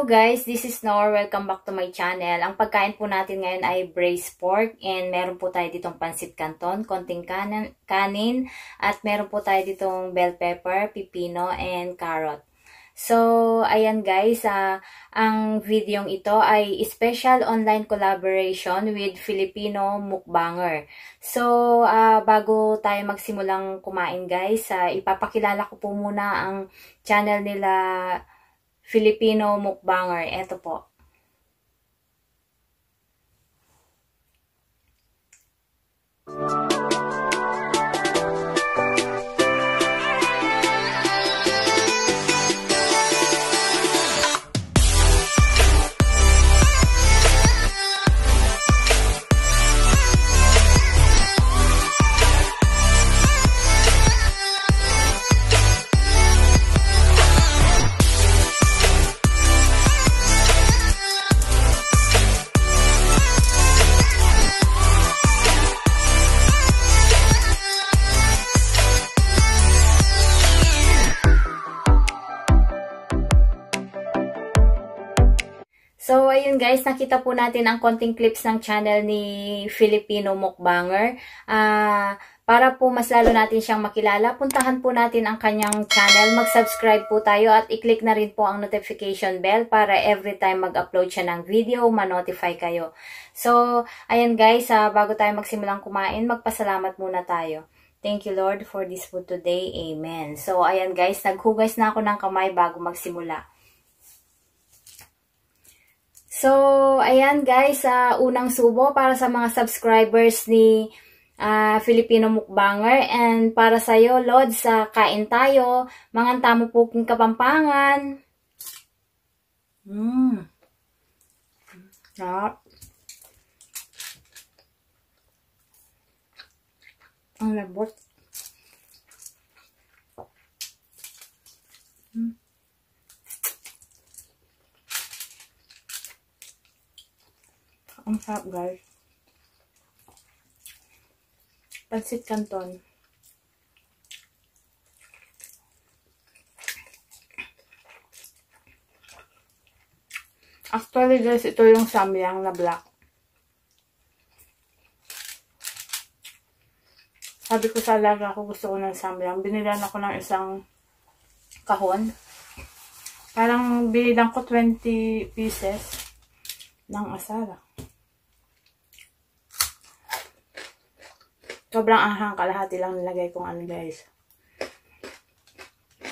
Guys, this is Nor. Welcome back to my channel. Ang pagkain po natin ngayon ay braised pork and meron po tayo ditong pansit canton, konting kanin, kanin at meron po tayo ditong bell pepper, pipino, and carrot. So, ayan guys, uh, ang videong ito ay special online collaboration with Filipino mukbanger. So, uh, bago tayo magsimulang kumain guys, uh, ipapakilala ko po muna ang channel nila Filipino mukbanger. Ito po. So, ayun guys, nakita po natin ang konting clips ng channel ni Filipino Mukbanger. Uh, para po mas lalo natin siyang makilala, puntahan po natin ang kanyang channel. Mag-subscribe po tayo at i-click na rin po ang notification bell para every time mag-upload siya ng video, ma-notify kayo. So, ayun guys, uh, bago tayo magsimulang kumain, magpasalamat muna tayo. Thank you Lord for this food today. Amen. So, ayan guys, naghugas na ako ng kamay bago magsimula. So, ayan guys, uh, unang subo para sa mga subscribers ni uh, Filipino Mukbanger and para sa iyo, Lord, sa kain tayo, mga tamo po kong kapampangan. Mmm. Sarap. Ang labot. Mm. Ang sarap guys. Pansit canton. Actually guys, ito yung samyang na black. Sabi ko sa alaga ko gusto ko ng samyang. Binilan ako ng isang kahon. Parang binilan ko 20 pieces ng asara. Sobrang anghang kalahati lang nilagay kong ano guys.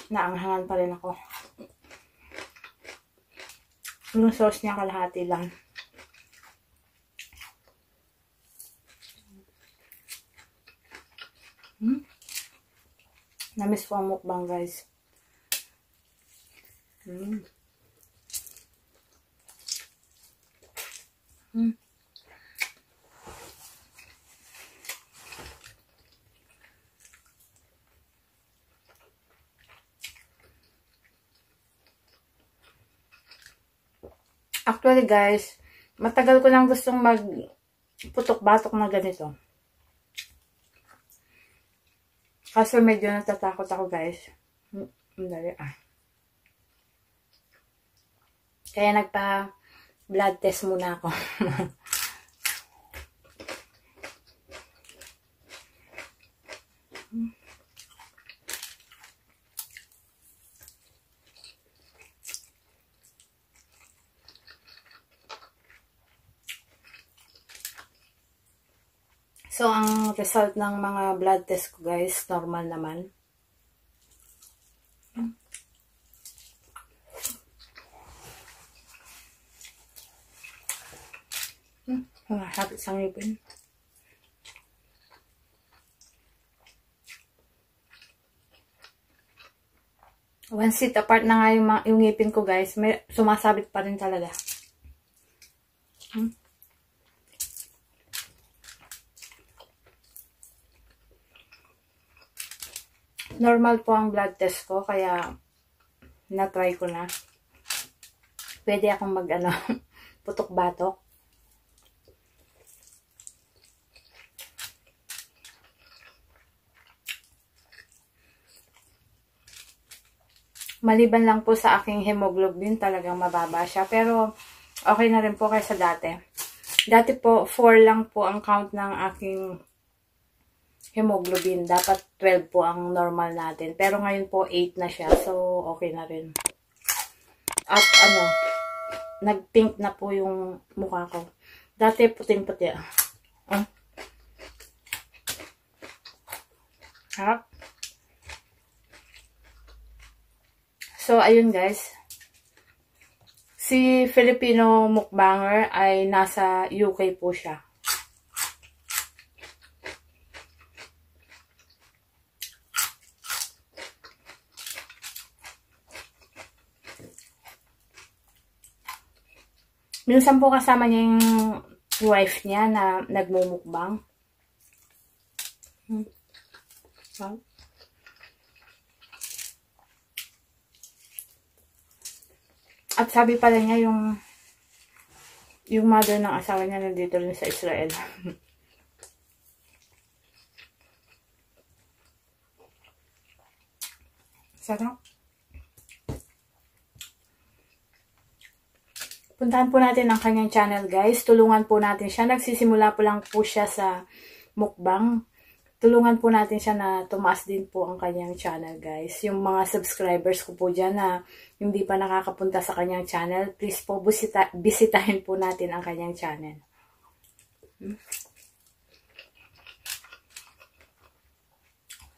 Naanghangan pa rin ako. Yung sauce niya kalahati lang. Hmm? Namiss po ang mukbang guys. Hmm. Hmm. Actually guys, matagal ko lang gustong mag putok-batok na ganito. Kaso medyo natatakot ako guys. Dali ah. Kaya nagpa blood test muna ako. So, ang result ng mga blood test ko guys, normal naman. Hmm, habit sa ngipin. One seat apart na nga yung, yung ngipin ko guys, may sumasabit pa rin talaga. Normal po ang blood test ko, kaya na-try ko na. Pwede akong mag, ano, putok-batok. Maliban lang po sa aking hemoglobin, talagang mababa siya. Pero, okay na rin po kaysa dati. Dati po, 4 lang po ang count ng aking hemoglobin. Dapat 12 po ang normal natin. Pero ngayon po, 8 na siya. So, okay na rin. At ano, nag-pink na po yung mukha ko. Dati puting-puti. Ah. Harap. So, ayun guys. Si Filipino mukbanger ay nasa UK po siya. Minsan po kasama niya yung wife niya na nagmumukbang. Hmm. Wow. At sabi pala niya yung yung mother ng asawa niya nandito rin sa Israel. Sarap. Puntahan po natin ang kanyang channel guys. Tulungan po natin siya. Nagsisimula po lang po siya sa mukbang tulungan po natin siya na tumaas din po ang kanyang channel guys. Yung mga subscribers ko po dyan na hindi pa nakakapunta sa kanyang channel, please po bisita bisitahin po natin ang kanyang channel. Hmm?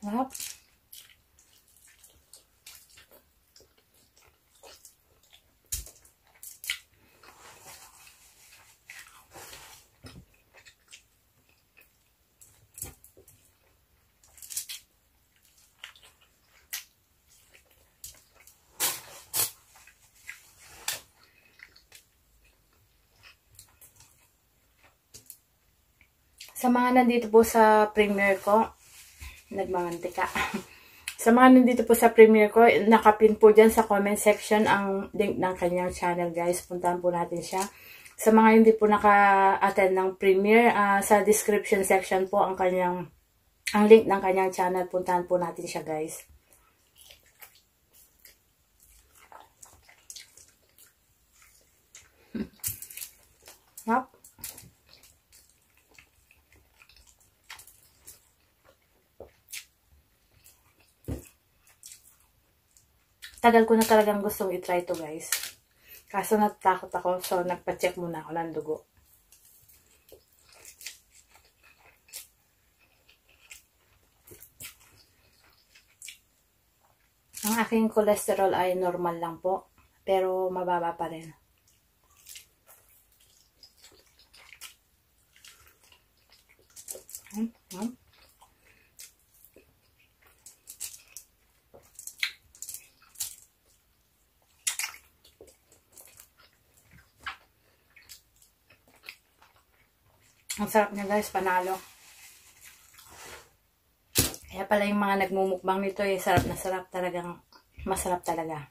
Sarap. Sa mga nandito po sa premiere ko, nagmamantika. sa mga nandito po sa premiere ko, nakapin po dyan sa comment section ang link ng kanyang channel guys. Puntahan po natin siya. Sa mga hindi po naka-attend ng premiere, uh, sa description section po ang kanyang ang link ng kanyang channel. Puntahan po natin siya guys. Tagal ko na talagang gustong itry to guys. Kaso natakot ako, so nagpa-check muna ako ng dugo. Ang aking cholesterol ay normal lang po, pero mababa pa rin. Hmm, hmm. Sarap niya guys, panalo. Kaya pala yung mga nagmumukbang nito eh, sarap na sarap talagang, masarap talaga.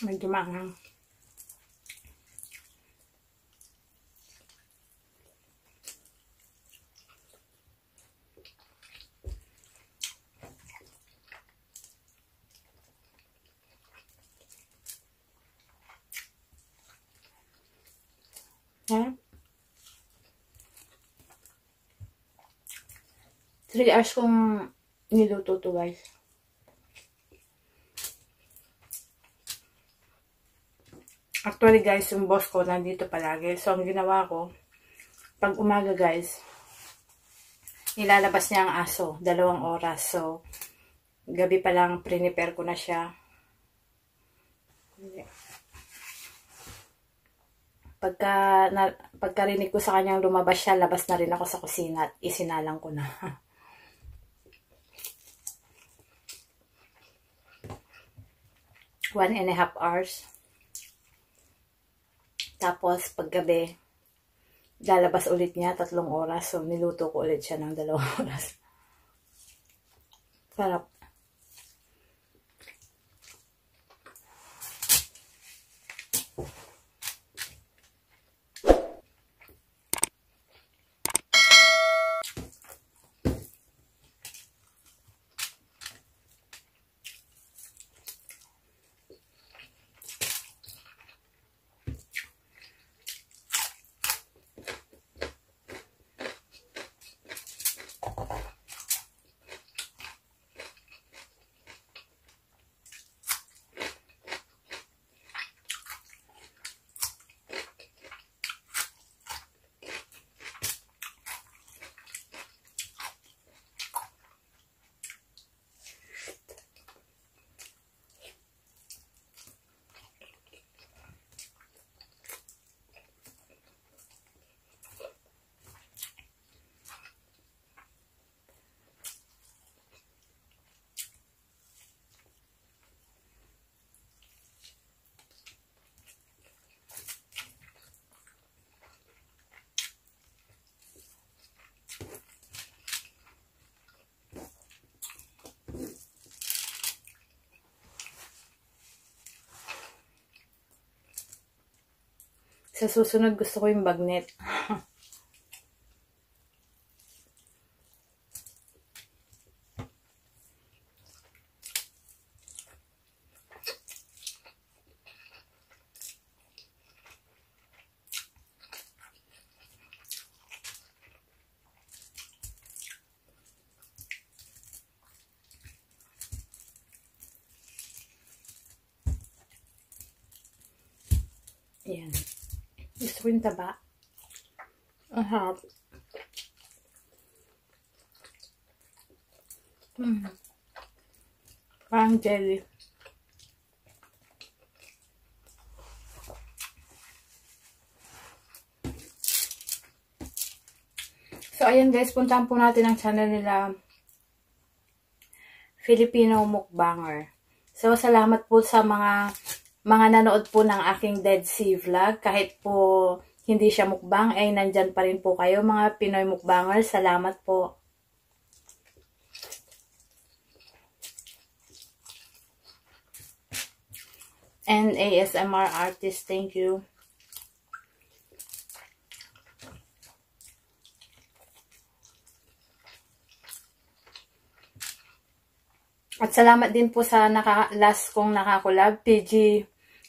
Medyo manghang. 3 hours kong niluto to guys. Actually guys, yung boss ko nandito palagi. So, ang ginawa ko, pag umaga guys, nilalabas niya ang aso. Dalawang oras. So, gabi pa lang prepare ko na siya. Pagka, na, pagkarinig ko sa kanyang lumabas siya, labas na rin ako sa kusina at isinalang ko na. One and a half hours. Tapos, paggabi, lalabas ulit niya, tatlong oras. So, niluto ko ulit siya ng dalawang oras. Sarap. Sa susunod gusto ko yung bagnet. Yan. Gusto ko yung taba. Ang harap. Mm. Jelly. So, ayan guys, puntahan po natin ang channel nila Filipino Mukbanger. So, salamat po sa mga mga nanood po ng aking Dead Sea vlog. Kahit po hindi siya mukbang, ay nandyan pa rin po kayo mga Pinoy mukbanger. Salamat po. And ASMR artist, thank you. At salamat din po sa naka, last kong nakakulab, PG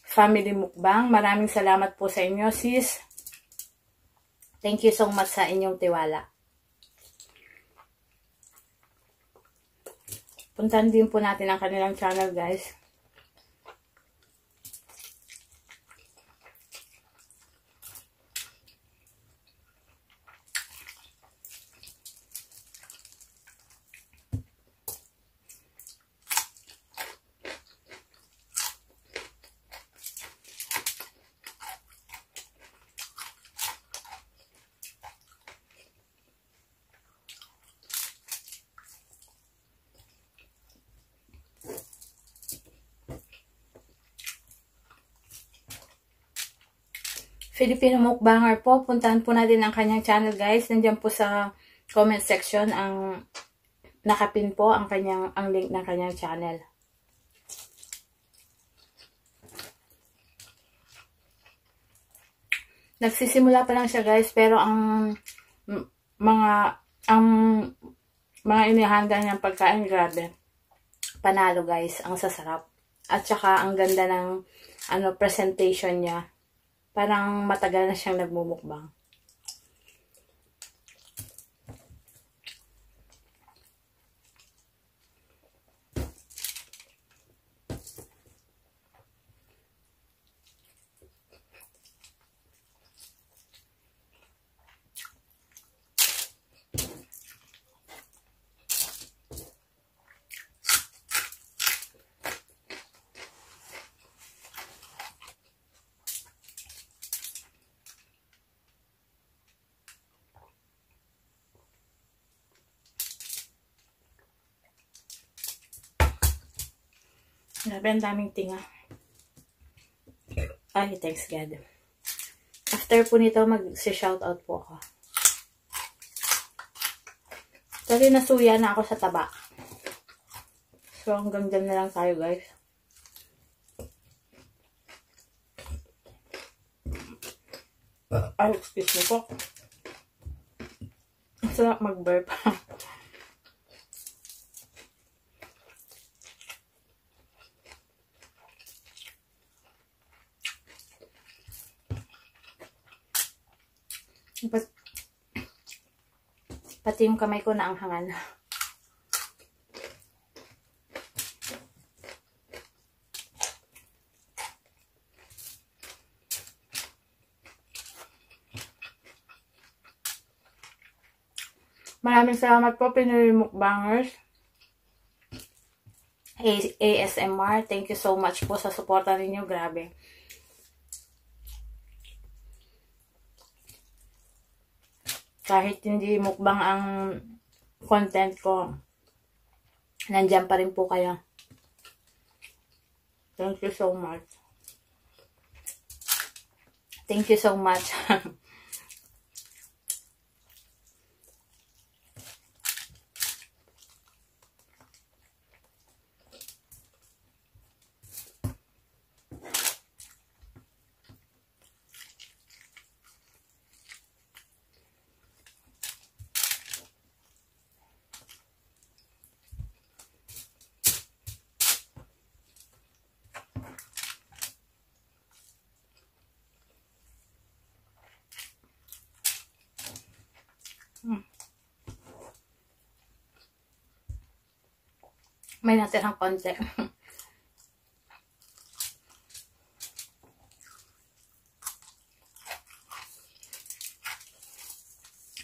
Family Mukbang. Maraming salamat po sa inyo, sis. Thank you so much sa inyong tiwala. Puntahan din po natin ang kanilang channel, guys. Filipino Mukbanger po. Puntahan po natin ang kanyang channel guys. Nandiyan po sa comment section ang nakapin po ang kanyang ang link ng kanyang channel. Nagsisimula pa lang siya guys pero ang mga ang mga inihanda niyang pagkain grabe. Panalo guys, ang sasarap. At saka ang ganda ng ano presentation niya Parang matagal na siyang nagmumukbang. Grabe, ang daming tinga. Ay, thanks God. After po nito, mag-shoutout po ako. Kasi nasuya na ako sa taba. So, hanggang dyan na lang tayo, guys. Ay, excuse me po. Sarap mag-burp. pati yung kamay ko na ang hangan. Maraming salamat po, Pinoy Mukbangers. ASMR, thank you so much po sa suporta ninyo. Grabe. Kahit hindi mukbang ang content ko, nandyan pa rin po kayo. Thank you so much. Thank you so much. May natirang konti.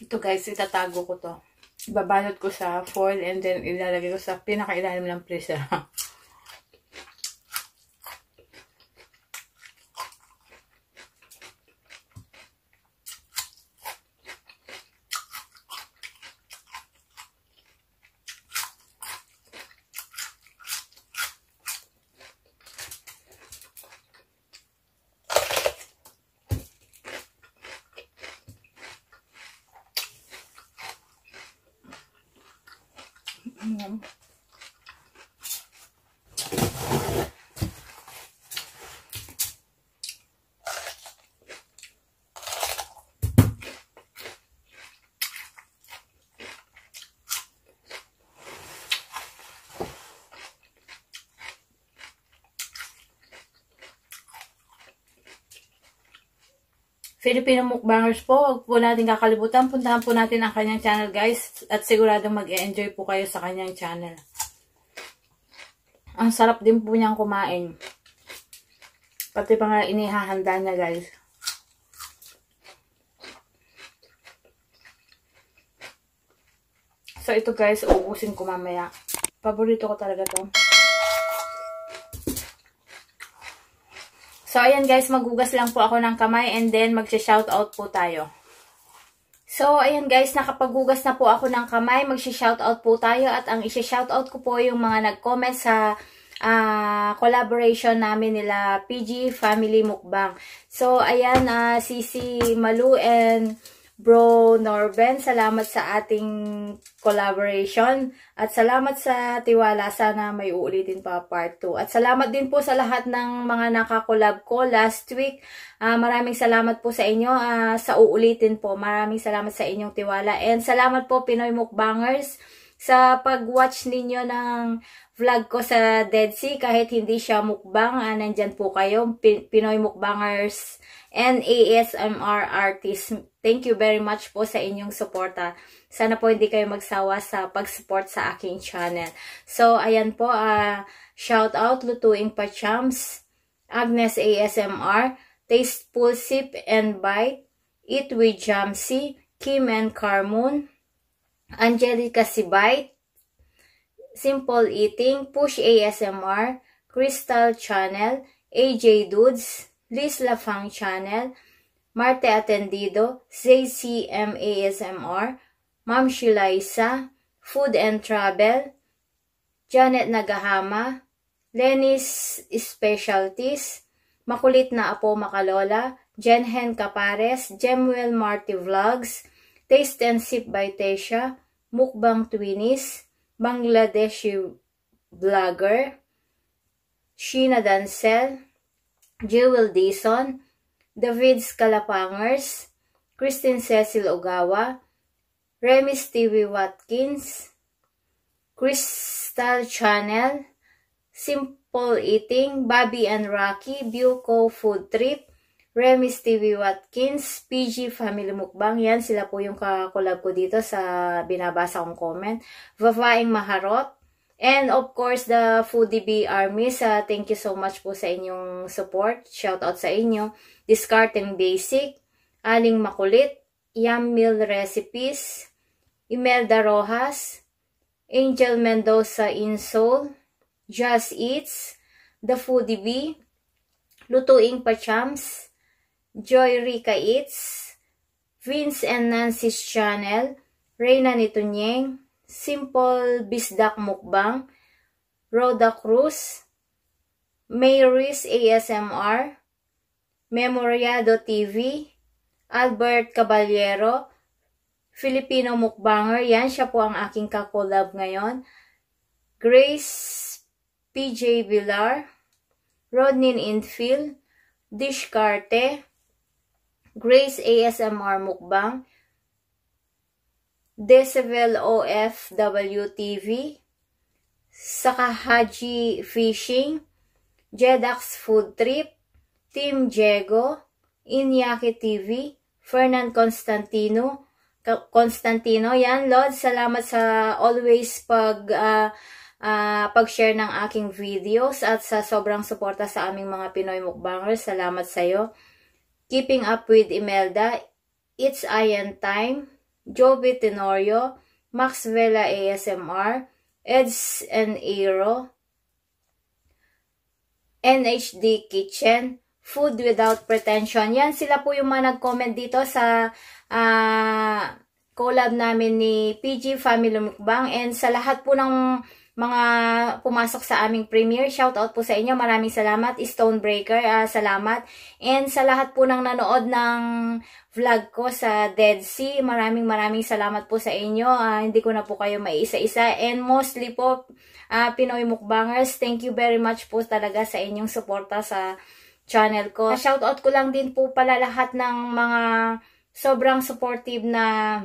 Ito guys, itatago ko to. Babalot ko sa foil and then ilalagay ko sa pinakailalim ng freezer. Mm. Filipino mukbangers po, huwag po natin kakalimutan. Puntahan po natin ang kanyang channel guys. At siguradong mag-enjoy po kayo sa kanyang channel. Ang sarap din po niyang kumain. Pati pa nga inihahanda niya guys. So ito guys, uubusin ko mamaya. Paborito ko talaga to. So, ayan guys, magugas lang po ako ng kamay and then magsha-shoutout po tayo. So, ayan guys, nakapaghugas na po ako ng kamay, magsha-shoutout po tayo at ang isha-shoutout ko po yung mga nag-comment sa uh, collaboration namin nila PG Family Mukbang. So, ayan, uh, Sisi Malu and Bro Norben, salamat sa ating collaboration at salamat sa tiwala. Sana may uulitin pa part 2. At salamat din po sa lahat ng mga nakakolab ko last week. Uh, maraming salamat po sa inyo uh, sa uulitin po. Maraming salamat sa inyong tiwala. And salamat po Pinoy Mukbangers sa pag-watch ninyo ng vlog ko sa Dead Sea. Kahit hindi siya mukbang, uh, nandyan po kayo. Pinoy Mukbangers and ASMR artist. Thank you very much po sa inyong suporta. Sana po hindi kayo magsawa sa pag-support sa aking channel. So, ayan po, uh, shout out, Lutuing Pachams, Agnes ASMR, Tasteful Sip and Bite, Eat with Jamsi, Kim and Carmoon, Angelica Sibite, Simple Eating, Push ASMR, Crystal Channel, AJ Dudes, Liz Lafang Channel, Marte Atendido, ZCM ASMR, Ma'am Shilaisa, Food and Travel, Janet Nagahama, Lenny's Specialties, Makulit na Apo Makalola, Jenhen Capares, Jemuel Marty Vlogs, Taste and Sip by Tesha, Mukbang Twinies, Bangladeshi Vlogger, Sheena Dancel, Jewel Dison, David Scalapangers, Christine Cecil Ogawa, Remy Stevie Watkins, Crystal Channel, Simple Eating, Bobby and Rocky, Buco Food Trip, Remy Stevie Watkins, PG Family Mukbang. Yan, sila po yung kakolab ko dito sa binabasa kong comment. Vavaing Maharot, And of course, the Foodie Bee Armies, uh, thank you so much po sa inyong support. Shout out sa inyo. Discarding Basic, Aling Makulit, Yum Meal Recipes, Imelda Rojas, Angel Mendoza in Soul, Just Eats, The Foodie Lutuing Pachams, Joy Rica Eats, Vince and Nancy's Channel, Reyna Nitunyeng, Simple Bisdak Mukbang, Rhoda Cruz, Mary's ASMR, Memoriado TV, Albert Caballero, Filipino Mukbanger. Yan, siya po ang aking kakolab ngayon. Grace PJ Villar, Rodnin Infield, Dish Carte, Grace ASMR Mukbang, Decibel OFW TV, saka Haji Fishing, Jedax Food Trip, Team Jego, Inyaki TV, Fernan Constantino, Constantino, yan, Lord, salamat sa always pag uh, uh, pag-share ng aking videos at sa sobrang suporta sa aming mga Pinoy mukbangers. Salamat sa iyo. Keeping up with Imelda, It's Ian Time, Joby Tenorio, Max Vela ASMR, Eds and Aero, NHD Kitchen, Food Without Pretension. Yan, sila po yung mga nag-comment dito sa uh, collab namin ni PG Family Mukbang. And sa lahat po ng mga pumasok sa aming premiere, shout out po sa inyo. Maraming salamat. Stonebreaker, uh, salamat. And sa lahat po ng nanood ng vlog ko sa Dead Sea, maraming maraming salamat po sa inyo. Uh, hindi ko na po kayo maiisa-isa. And mostly po, uh, Pinoy Mukbangers. Thank you very much po talaga sa inyong suporta sa channel ko. Uh, shoutout ko lang din po pala lahat ng mga sobrang supportive na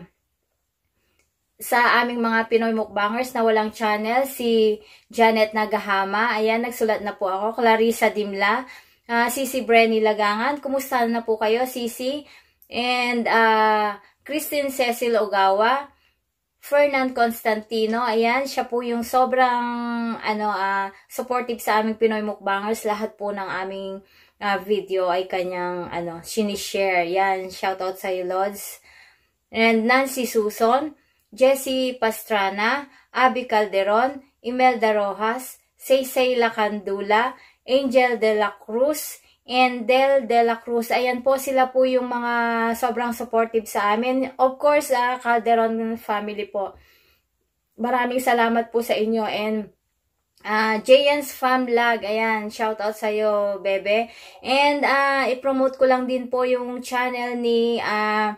sa aming mga Pinoy Mukbangers na walang channel, si Janet Nagahama. Ayan, nagsulat na po ako. Clarissa Dimla. Uh, Sisi Brenny Lagangan. Kumusta na po kayo, Sisi? And uh, Christine Cecil Ogawa. Fernand Constantino, ayan, siya po yung sobrang ano uh, supportive sa aming Pinoy Mukbangers. Lahat po ng aming uh, video ay kanyang ano, sinishare. Yan, shoutout sa iyo, Lods. And Nancy Suson, Jessie Pastrana, Abby Calderon, Imelda Rojas, Saysay Lacandula, Angel de la Cruz, and Del de la Cruz. Ayan po, sila po yung mga sobrang supportive sa amin. Of course, uh, Calderon family po. Maraming salamat po sa inyo and uh, JN's Fam Lag, ayan, shout out sa iyo, bebe. And uh, i-promote ko lang din po yung channel ni uh,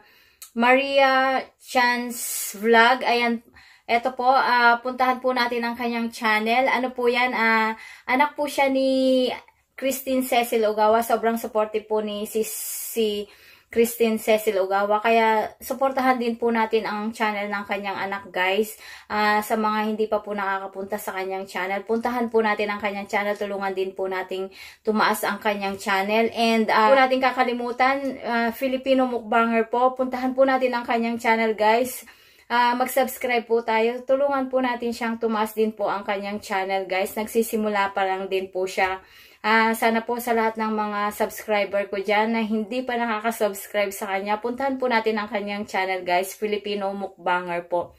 Maria Chan's Vlog. Ayan, eto po, uh, puntahan po natin ang kanyang channel. Ano po yan? Uh, anak po siya ni Christine Cecil Ogawa. Sobrang supportive po ni si, si Christine Cecil Ogawa. Kaya suportahan din po natin ang channel ng kanyang anak guys. Uh, sa mga hindi pa po nakakapunta sa kanyang channel, puntahan po natin ang kanyang channel. Tulungan din po nating tumaas ang kanyang channel. And uh, po natin kakalimutan, uh, Filipino Mukbanger po. Puntahan po natin ang kanyang channel guys. Uh, mag-subscribe po tayo. Tulungan po natin siyang tumaas din po ang kanyang channel guys. Nagsisimula pa lang din po siya. Uh, sana po sa lahat ng mga subscriber ko dyan na hindi pa nakaka-subscribe sa kanya, puntahan po natin ang kanyang channel guys, Filipino Mukbanger po.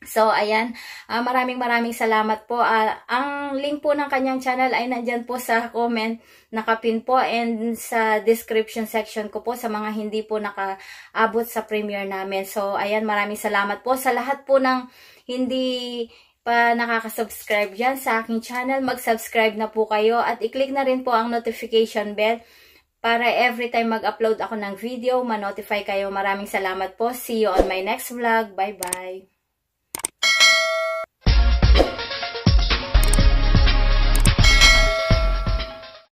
So, ayan, uh, maraming maraming salamat po. Uh, ang link po ng kanyang channel ay nandyan po sa comment, nakapin po, and sa description section ko po sa mga hindi po nakaabot sa premiere namin. So, ayan, maraming salamat po sa lahat po ng hindi pa nakaka-subscribe dyan sa aking channel, mag-subscribe na po kayo at i-click na rin po ang notification bell para every time mag-upload ako ng video, ma-notify kayo. Maraming salamat po. See you on my next vlog. Bye-bye!